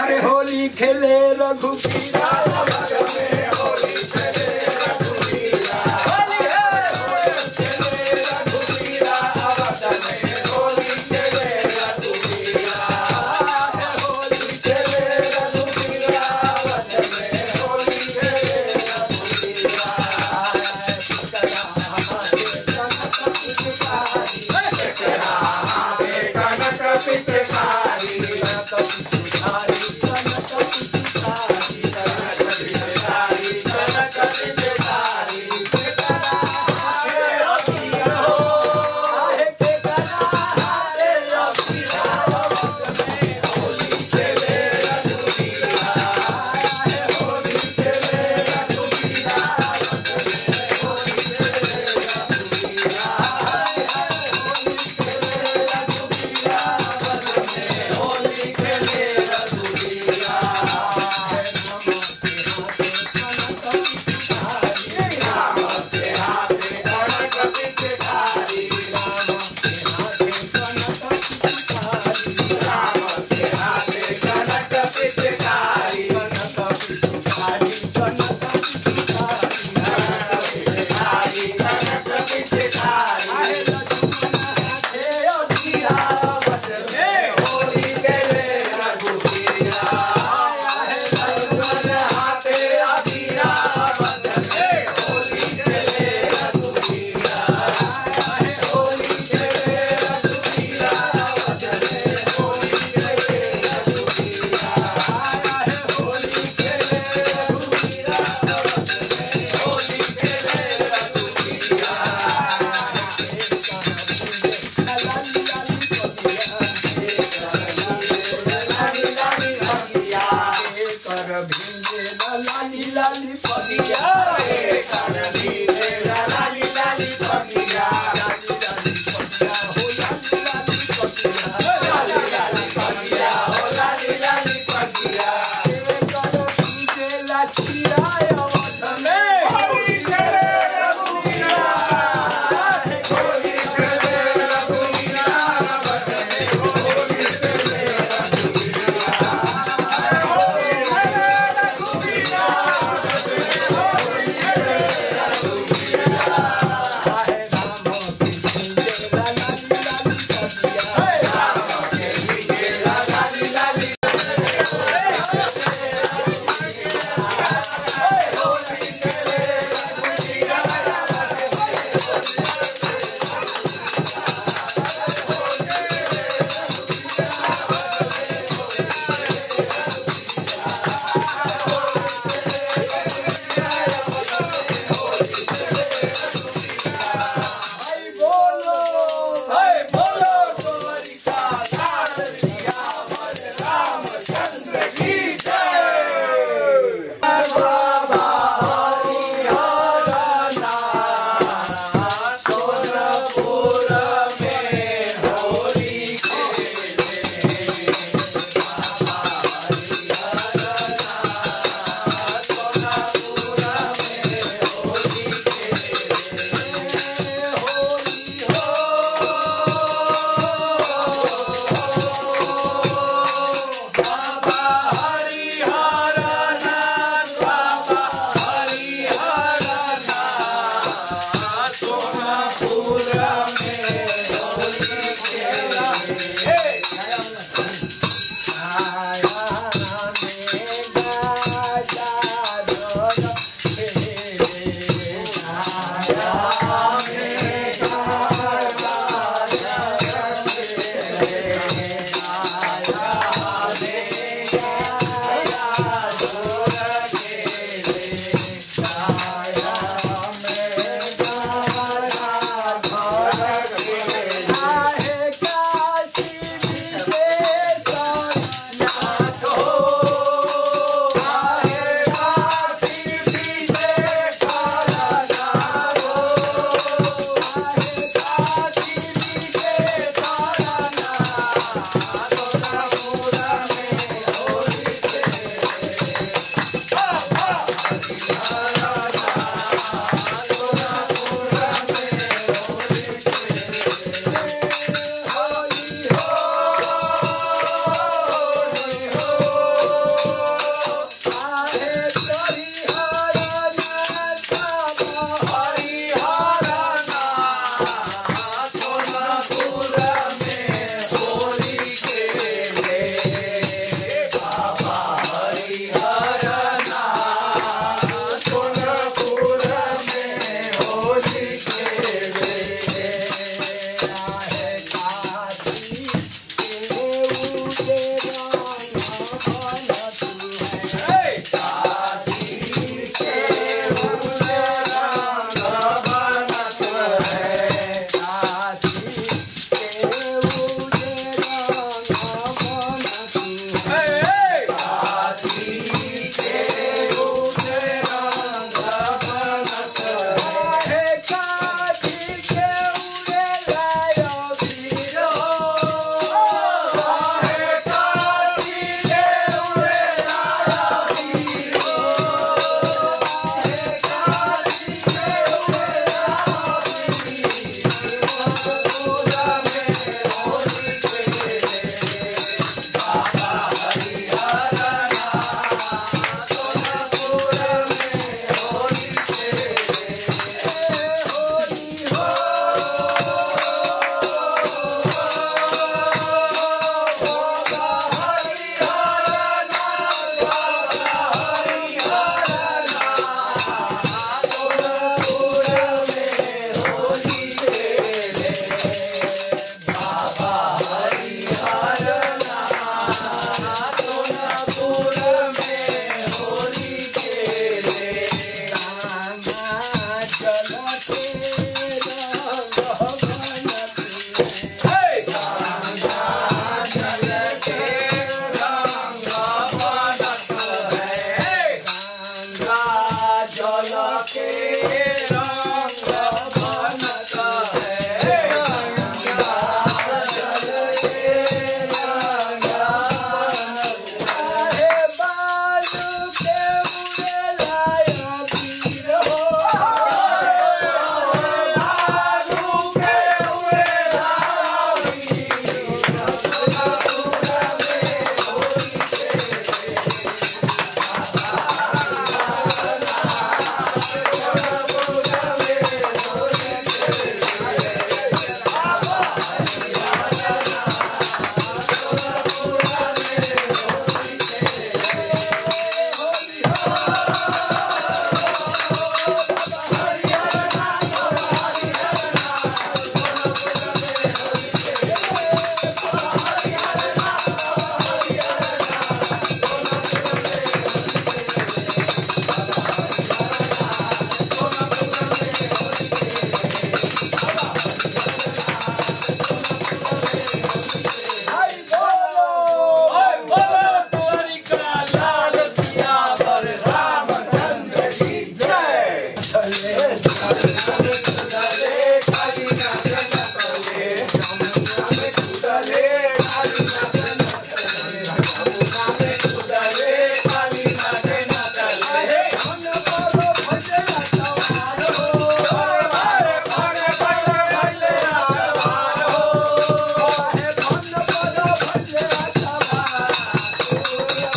अरे होली खेले रघुबीरा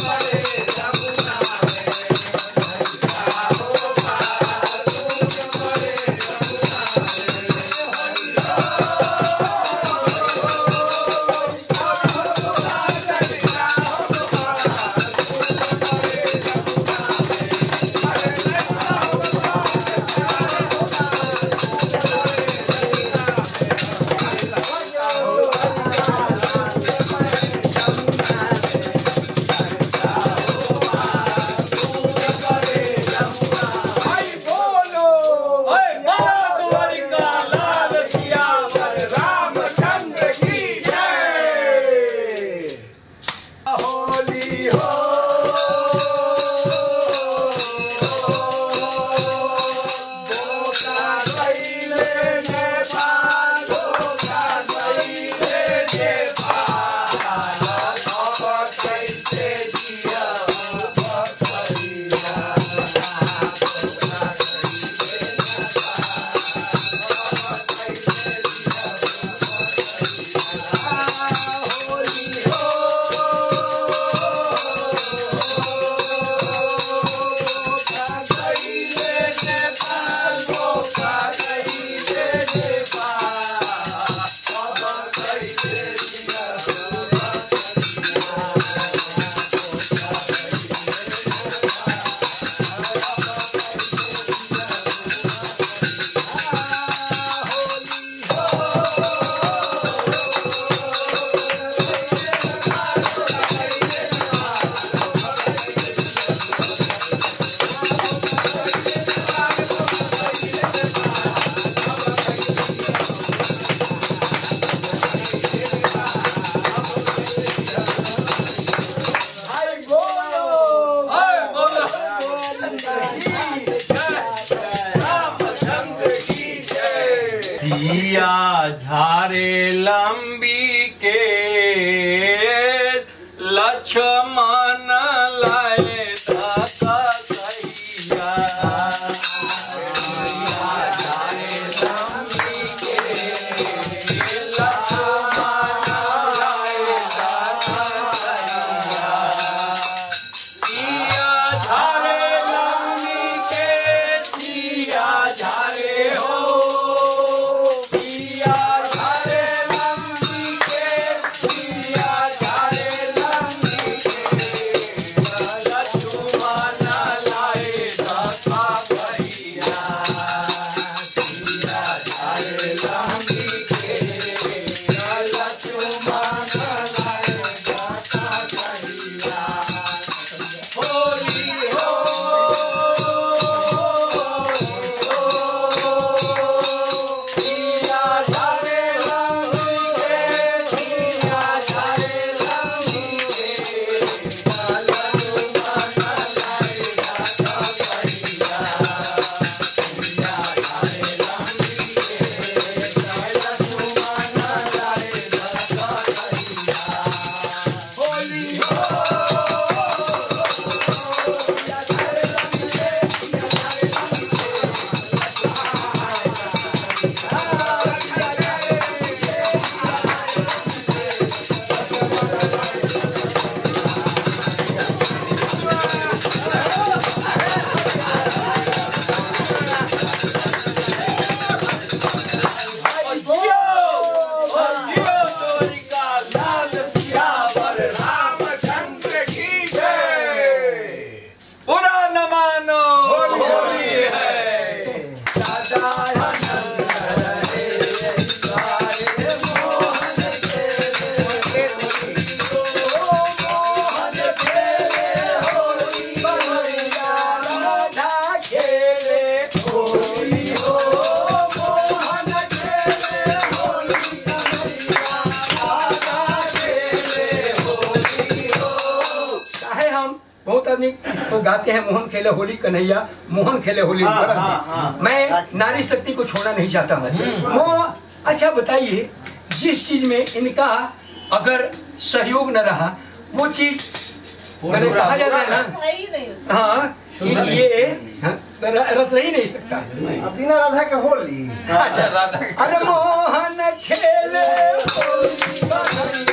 Vale, fare la है खेले होली कन्हैया मोहन खेले होली हाँ, हाँ। हाँ। मैं नारी शक्ति को छोड़ना नहीं चाहता हूँ। मोह अच्छा बताइए जिस चीज़ में इनका अगर सहयोग न रहा वो चीज़ मैंने कहा जाता है ना? नहीं हाँ ये हाँ, रस ही नहीं सकता। बिना राधा के होली। अच्छा। राधा अरे मोहन खेले होली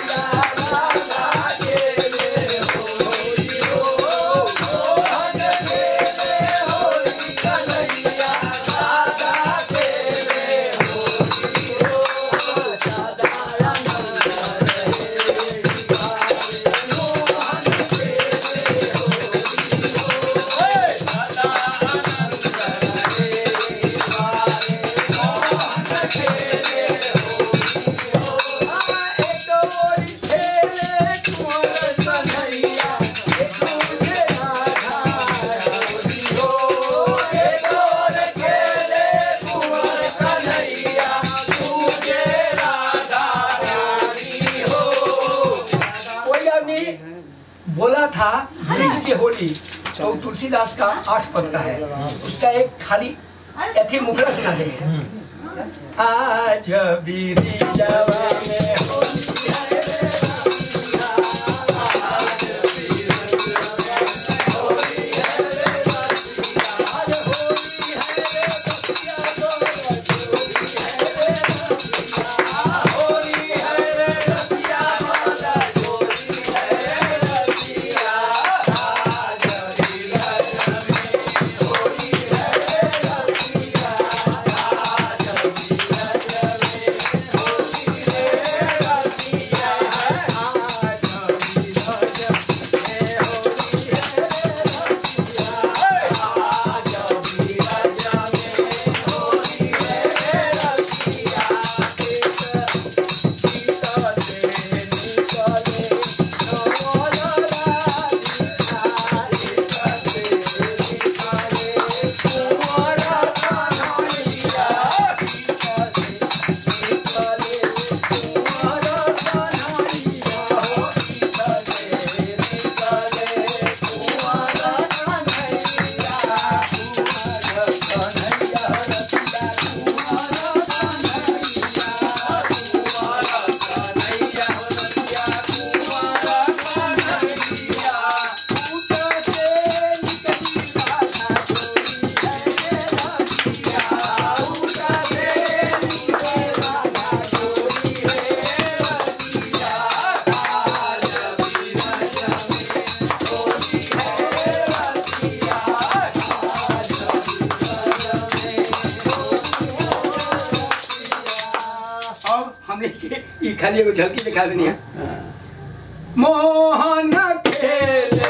तुलसीदास का आठ पद का है। उसका एक खाली ऐथी मुखड़ा सुना देंगे। आज बीरी जवा में है खाली झलकी दिखा देनी है। हाँ। मोहन खेल।